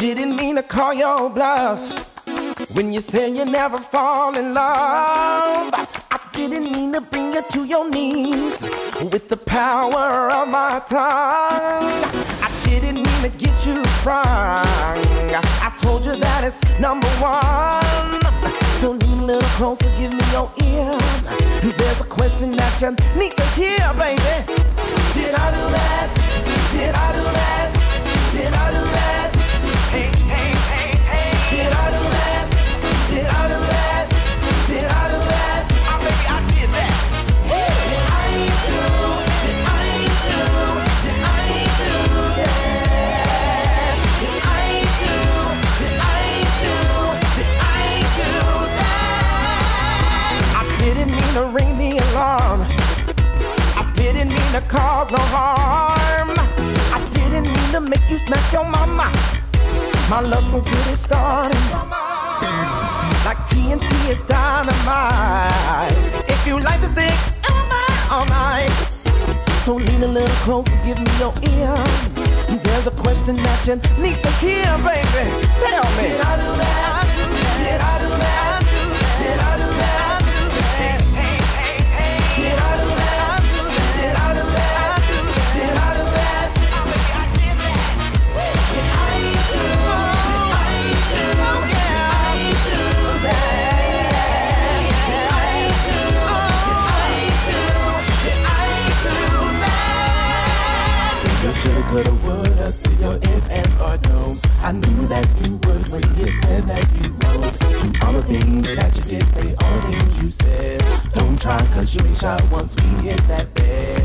didn't mean to call your bluff when you say you never fall in love. I didn't mean to bring you to your knees with the power of my tongue. I didn't mean to get you sprung. I told you that it's number one. So lean a little closer, give me your ear. There's a question that you need to hear, baby. Did I do that? Did I do that? No harm. I didn't mean to make you smack your mama. My love so good it started. Like TNT is dynamite. If you like this thing, all night, all night. So lean a little closer, give me your ear. There's a question that you need to hear, baby. Tell Your shoulda, coulda, woulda. Say your if, ands, or no's. I knew that you would when you said that you would. Do all the things that you did, say all the things you said. Don't try, cause you ain't shot once we hit that bed.